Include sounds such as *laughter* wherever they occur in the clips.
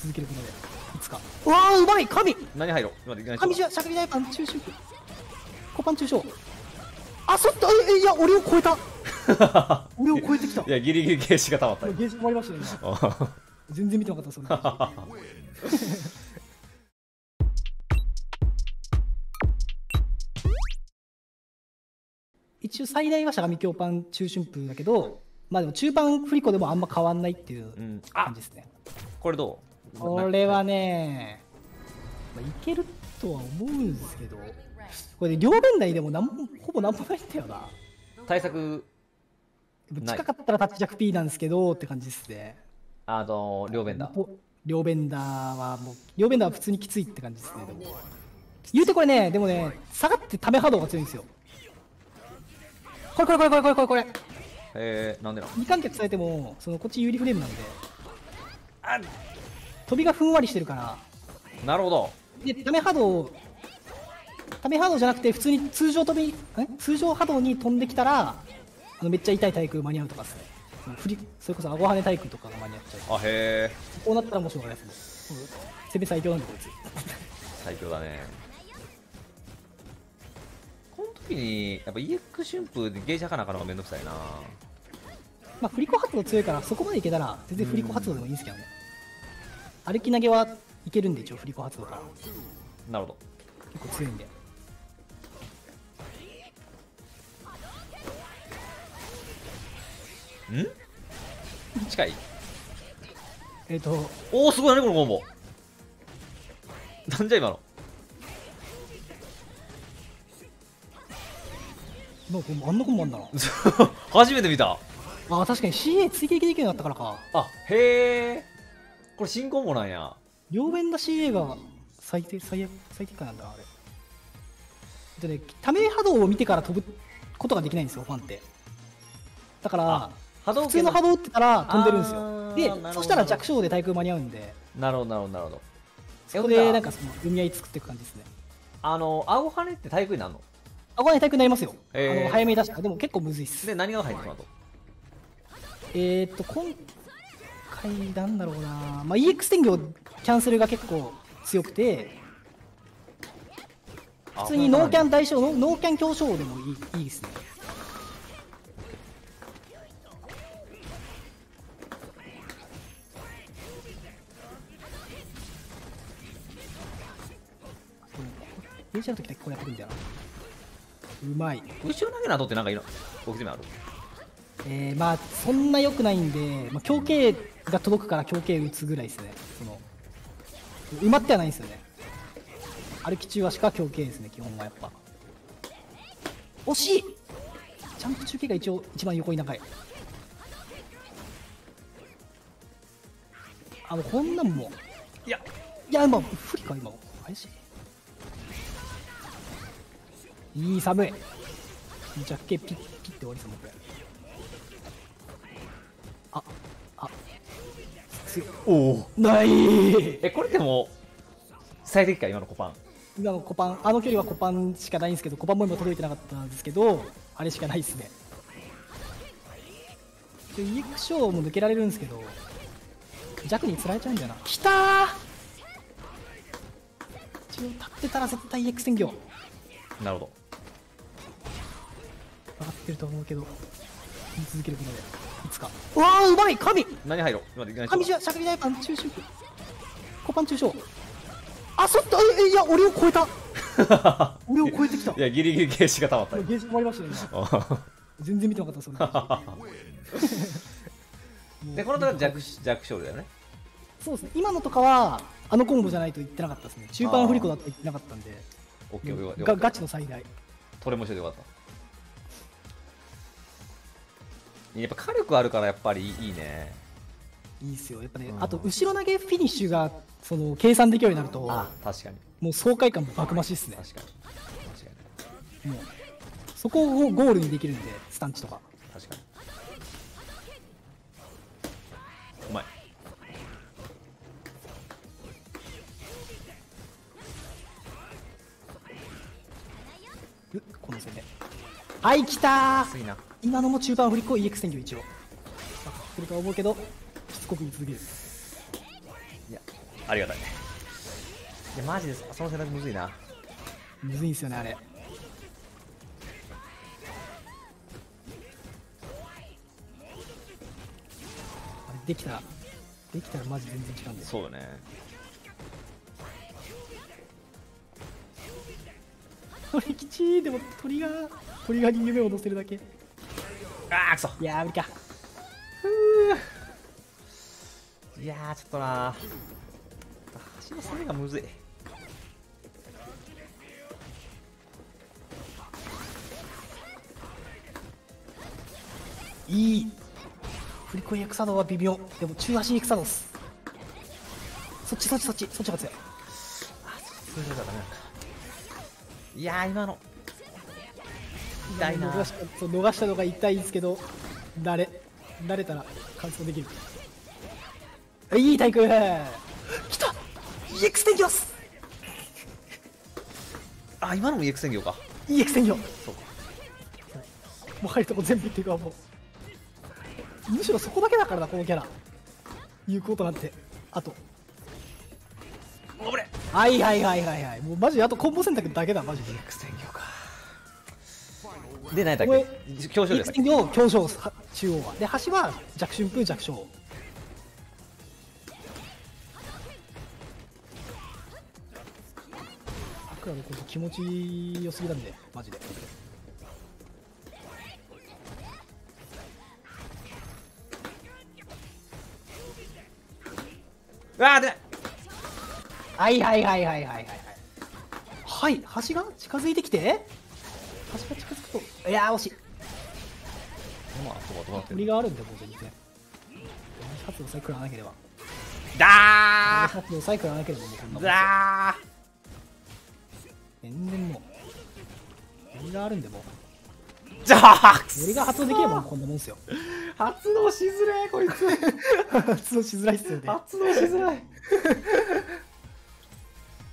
続けることでいつか。うわーうまい神。何入ろう？今で神じゃしゃべりないパン中心コパン中小あそっとえいや俺を超えた。*laughs* 俺を超えてきた。いやギリギリゲージが溜まった。ゲージ終わりましたね今。全然見てなかったそのゲージ一応最大はしゃがみ強パン中春風だけどまあでも中盤振り子でもあんま変わんないっていううん。感じですね、これどう？これはね、まあ、いけるとは思うんですけどこれで両面台でもなんもほぼなんもないんだよな。対策ない。近かったらタッチ弱 P なんですけどって感じですね。あの両面だ。ポ両ベンダーはもう両ベンダーは普通にきついって感じですねでも。言うてこれねでもね下がってため波動が強いんですよ。これこれこれこれこれこれこれ。えー、なんでなの二観客されてもそのこっち有利フレームなんで飛びがふんわりしてるから。なるほど。でため波動ため波動じゃなくて普通に通常飛びえ？通常波動に飛んできたらあのめっちゃ痛い対空間に合うとかですね。その振りそれこそ顎跳ね対空とかが間に合っちゃう。あへえ。こうなったらもうしょうがないですね。うん攻め最強なんでこいつ。最強だね。この時にやっぱ EX 春風でゲージ吐かなあかんのがめんどくさいな。まあ振り子発動強いからそこまでいけたら全然振り子発動でもいいんですけどね歩き投げはいけるんで一応振り子発動から。なるほど。結構強いんで。ん？近い？えっ、とおおすごい何このコンボ。なんじゃ今の？なんかあんなコンボあんだな。*laughs* 初めて見た。あ確かに CA 追撃できるようになったからか。あへえこれ新コンボなんや。両面だ CA が最低最悪最低下なんだなあれ。でねため波動を見てから飛ぶことができないんですよファンって。だから波動普通の波動打ってたら飛んでるんですあよ。でそしたら弱小で対空間に合うんで。なるほどなるほど。なるほどそこでなんかその読み合い作っていく感じですね。あの青羽って対空になるの？あこれ対空になりますよ、へー。あの早めに出したでも結構むずいっす。で何が入ってるのと？えー、っと今回なんだろうな、まあ、EX 転業キャンセルが結構強くて普通にノーキャン対象のノーキャン強勝でもいいいいですね。電車の時だけこれやってくんだよ。なうまい。後ろ投げなどってなんかいいのご説明ある？えー、まあそんな良くないんで、まあ、強形が届くから強形打つぐらいですね。その埋まってはないんですよね。歩き中はしか強形ですね基本はやっぱ。惜しい！ジャンプ中継が一応一番横に長い。あもうこんなんも。いやいや今不利か今。怪しい。いい寒い。ジャッケピッピッて終わりそうもうこれ。強いおおない。えこれでも最適か今のコパン。今のコパンあの距離はコパンしかないんですけどコパンも今届いてなかったんですけどあれしかないですね。で EX ショーも抜けられるんですけど弱に釣られちゃうんだよなきたー。一応立ってたら絶対 EX 専業なるほ分かってると思うけど言い続けることでいつか。うわーうまい神。ど何入ろう？今で何神じゃしゃべりないパン中心コパン中小あそっとえいや俺を超えた。*laughs* 俺を超えてきた。いやギリギリゲージが溜まった。ゲージ終わりましたね今。全然見てなかったそのゲージでこの時は弱弱勝だよね。そうですね。今のとかはあのコンボじゃないと言ってなかったですね。中盤振り子だと言ってなかったんで。ガチの最大トレモショでよかったやっぱ火力あるからやっぱりいいね。いいっすよ。やっぱねうん。あと後ろ投げフィニッシュがその計算できるようになるとあ確かに。もう爽快感爆増しですね。確かに。確かに。もうそこをゴールにできるんでスタンチとか。確かに。うまい。うこの攻め。はい来たー。ついな今のも中盤振り子 EX 戦業一応。あ来るとは思うけどしつこく言い続ける。いやありがたい。いやマジでその選択むずいな。むずいんすよねあれ。あれできたらできたらマジ全然違うんですそうよね。*laughs* 鳥吉でも鳥が鳥がに夢を乗せるだけあーくそ。いやー無理か。いやーちょっとな橋の攻めがむずい。いい。振り子エクサドは微妙。でも中足エクサドっす。そっちそっちそっち。そっちが強い。それじゃダメなんかいやー今の痛いな。逃したそう逃したのが痛いんですけど慣れ慣れたら完走できるいい体育来た! EX 天行っす!あ今のも EX 宣言か。EX 天行そうか。もう入るとこ全部いっていくわもう。むしろそこだけだからなこのキャラ。有効となんて。あと。れ。はいはいはいはいはい。もうマジあとコンボ選択だけだマジで。EX 宣言かで何だっけ強将です。を強将中央はで橋は弱春風弱小。桜のこと気持ち良すぎなんでマジで。うわーではいはいはいはいはいはいはい。橋が近づいてきて。橋が近づいて。いやー惜しい。まあそうどうなってる。があるんでもう全然。発動さえ食らわなければだ発動さえ食らわなければもうこんなだ全然もう。振りがあるんでもう。ーじゃあ振りが発動できればもうこんなもんですよ。発動しづらいこいつ。*laughs* 発動しづらいっすよね。発動しづらい。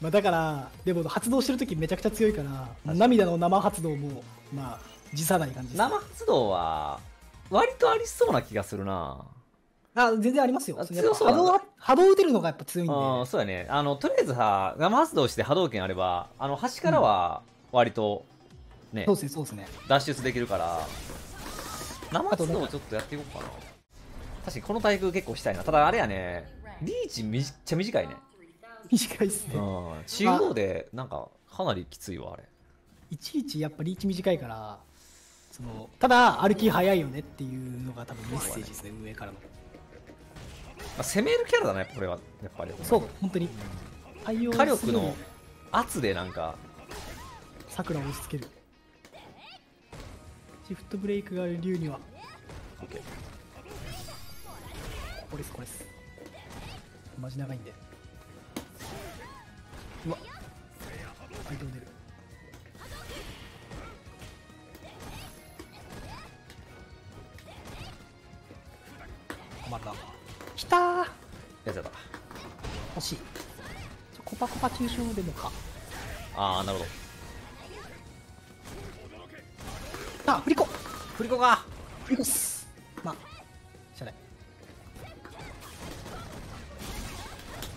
まあだからでも発動してる時めちゃくちゃ強いから涙の生発動もまあ辞さない感じです。生発動は割とありそうな気がするな。あ全然ありますよ。強そう波動は波動打てるのがやっぱ強いんで。ああそうやね。あのとりあえずは生発動して波動拳あればあの端からは割とね、そうですねそうですね。脱出できるから。生発動ちょっとやっていこうかな。確かにこの対空結構したいな。ただあれやね。リーチめっちゃ短いね。短いっすね。うん。中央でなんかかなりきついわあれ。いちいちやっぱリーチ短いからそのただ歩き早いよねっていうのが多分メッセージですね上からの。まあ攻めるキャラだなやっぱこれは。やっぱりそう本当に。対応火力の圧でなんか。さくらを押し付ける。シフトブレイクがある竜には。OK ここですこれです。マジ長いんで。うわ相手も出るょコパコパ中傷でもか。ああなるほど。あ振り子。振り子か。振り子っす。まあしゃあない。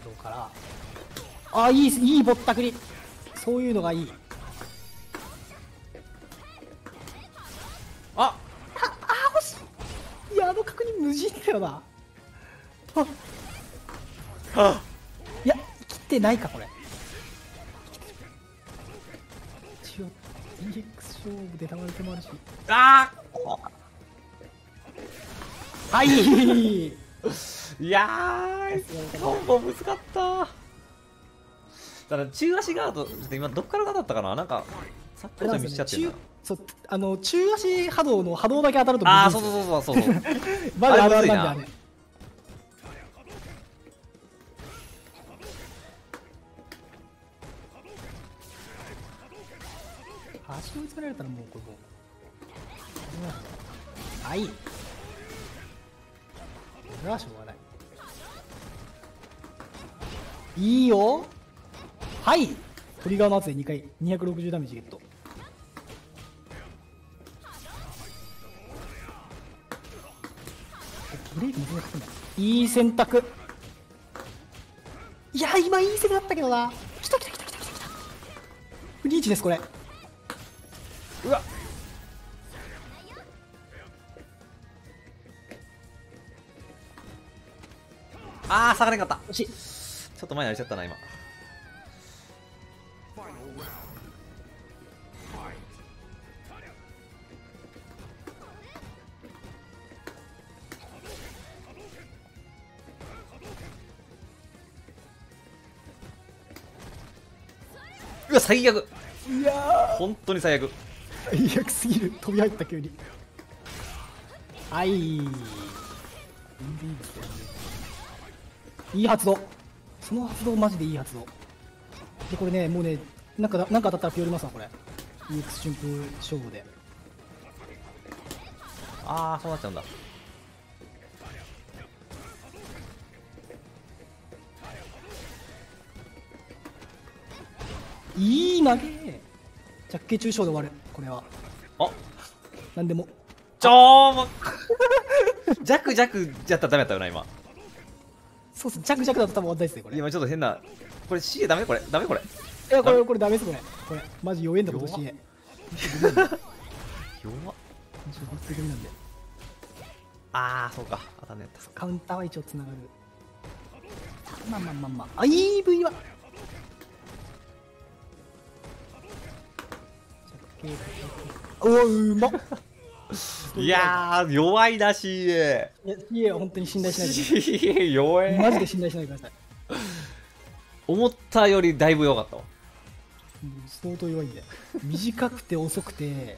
どうからあいいっす。いいぼったくり。そういうのがいい。あ！あ欲しい。いやあの確認無人だよな。あいや生きてないかこれ手もあるし。あはい。ー *laughs* いやーコンボ難かった。ただ中足ガードちょっと今どっからガードだったかな？なんかさっきと見しちゃってるそうあの中足波動の波動だけ当たるとああそうそうそうそうそう *laughs* まだあるあるなんであれ。足追いつけられたらもうこれもうはい。これはしょうがない。いいよ。はい。トリガーの圧で2回260ダメージゲット。い？いい選択。いや今いい攻めだったけどな。来た来た来た来た来た。来たリーチですこれ。うわ。あー下がれんかった。惜しい。ちょっと前になりちゃったな今。うわ最悪。いや本当に最悪。ー最悪すぎる。飛び入った急に。はいいい発動。その発動マジでいい発動。でこれねもうねなんかなんか当たったらピオりますわこれ。EX 春風勝負で。ああそうなっちゃうんだ。いい投げ。着形中傷で終わる。これは。あ。なんでも。ちょーも *laughs* 弱弱やったらダメだったよな今そうっす着々だと多分問題ですねこれ。い今ちょっと変なこれ CA ダメ？これ。ダメこれ。やこれこれダメですこれ。これマジ弱えんだ今年マ弱っ。なんで。ああそうか。当たんねやった。カウンターは一応つながる。まあまあまあまあ。あ EV は。うわうまっ *laughs* いやー弱いな CA いや CA は本当に信頼しないでくだ CA 弱さい。えマジで信頼しないでください。思ったよりだいぶ弱かった相当弱いんで短くて遅くて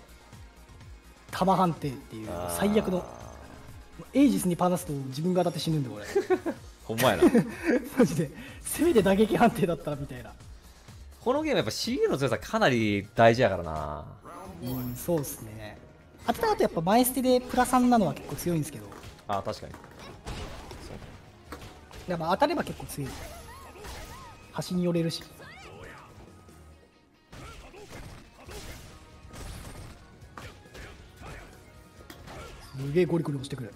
弾判定っていう最悪のエイジスにパナすと自分が当たって死ぬんでこれほんまやな。*laughs* マジで。せめて打撃判定だったらみたいな。このゲームやっぱ CA の強さかなり大事やからな。うんそうっすね当てた後やっぱ前捨てでプラ3なのは結構強いんですけど。あー確かに。やっぱ当たれば結構強い。端に寄れるし。すげえゴリゴリ押してくる。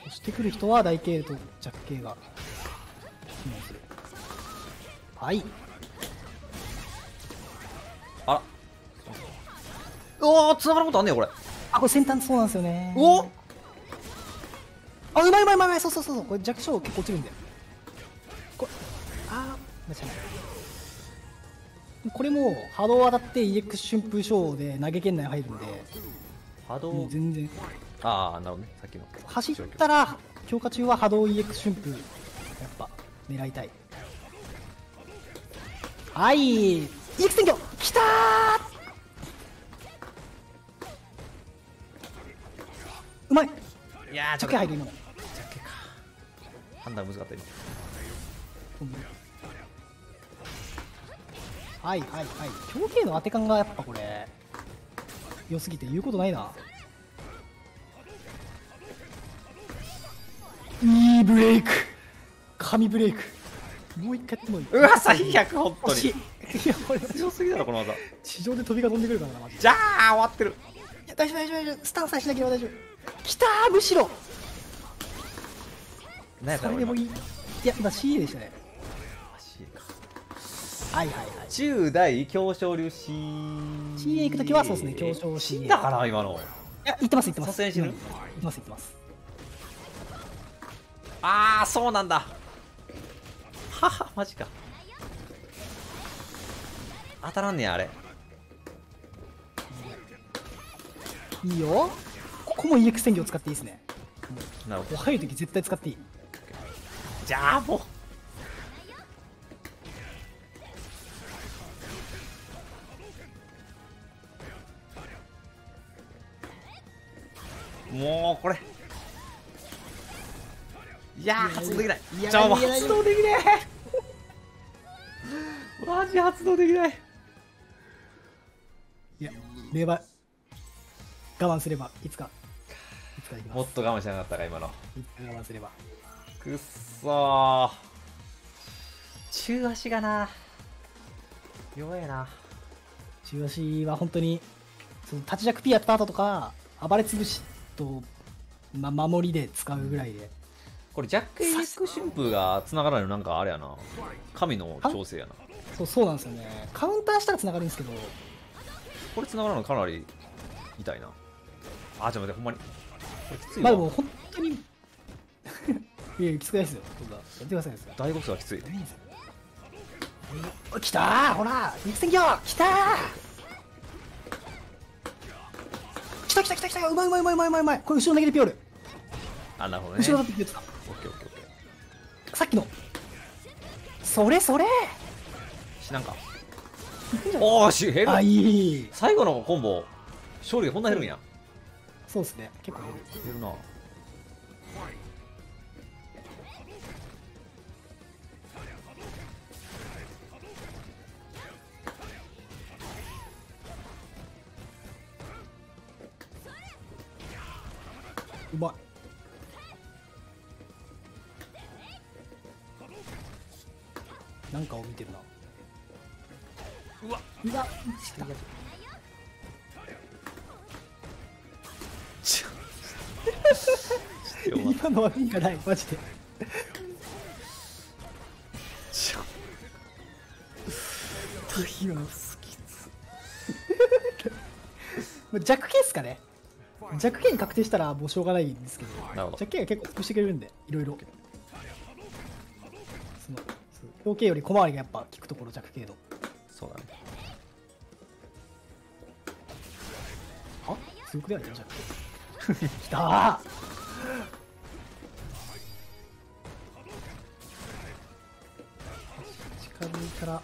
押してくる人は大系と弱系が機能するはい。あ。らおお繋がることあんねやこれあこれ先端そうなんですよね。お？あうまいうまいうまいそうそうそうこれ弱小結構落ちるんだよこれあー間違えたこれも波動当たって EX 春風賞で投げ圏内入るんで。波動全然。ああなるほどね。さっきの。走ったら強化中は波動 EX 春風。やっぱ狙いたい。はい。EX 選挙きたーまいいやーちょっと。着入る今の。判断難かった今。はいはいはい。強系の当て感がやっぱこれ良すぎて言うことないな。いいブレイク。神ブレイク。もう一回やってもいい。うわ最悪本当惜しい。にいやこれ。強すぎだろこの技。地上で飛びが飛んでくるからなマジで。じゃあ終わってる大丈夫大丈夫。大丈夫スタンさえしなければ大丈夫。きたーむしろ。それでもいい。いやだ CA でしたね。CA か。はいはいはい。中大強小流 C CA 行くときはそうですね強小 CA 死んだかな今の。いや言ってます言ってます。さすがに死ぬうん言ってます言ってます。ああそうなんだ。ははマジか。当たらんねやあれいいよ。ここも EX 戦技を使っていいですね。なるほど。お早い時絶対使っていい。じゃあもうもうこれ。いやー発動できない。いやじゃあもういやいや発動できないマジ発動できない。いや令和我慢すればいつかいつかできます。もっと我慢しなかったか今の。いつか我慢すれば。くっそー。中足がな。弱えな。中足は本当にその立ち弱 P やった後とか暴れ潰しと、ま、守りで使うぐらいで。これジャック・エリック春風が繋がらないの？なんかあれやな。神の調整やな。そうそうなんですよね。カウンターしたら繋がるんですけど。これ繋がらないのかなり痛いなあちょっと待ってほんまに。まあでも本当に。*laughs* いやきつくないですよ。そんなやってくださいよ。大悟数がきつい。お来たー。ほら肉戦魚来たー。来た来た来た来たうまいうまいうまいうまいうまいうまい。これ後ろ投げでピオール。あなるほどね。後ろだってピオールたオッケーオッケーオッケさっきの。それそれ。ー死なんか。おーし減るあいい最後のコンボ勝利がこんな減るんやそうですね。結構減る。減るな。うまい。なんかを見てるな。うわ。うわち *laughs* 今のは意味がないマジで。ちょ今の好き弱系っすかね。弱系に確定したらもうしょうがないんですけど弱系が結構尽くしてくれるんでいろいろその強系より小回りがやっぱ効くところ弱系のそうだね。あ強くではない？弱系きた。ー近づいたら。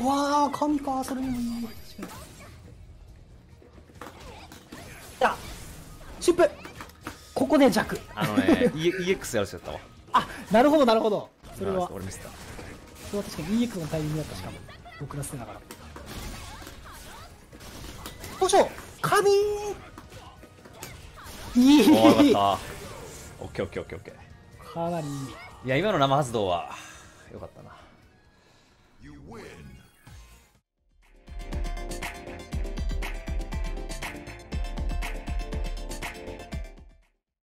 うわー神かそれにもいい。確かにいやシップ。ここで弱。あのね E- EX やるやったわ。あなるほどなるほど。それは。俺ミスった。それは確かに EX のタイミングだったしかも。僕ら捨てながらどうしよう。神。いいおーよかった。*laughs* オッケーオッケーオッケーオッケー。かなり。いや今の生発動はよかったな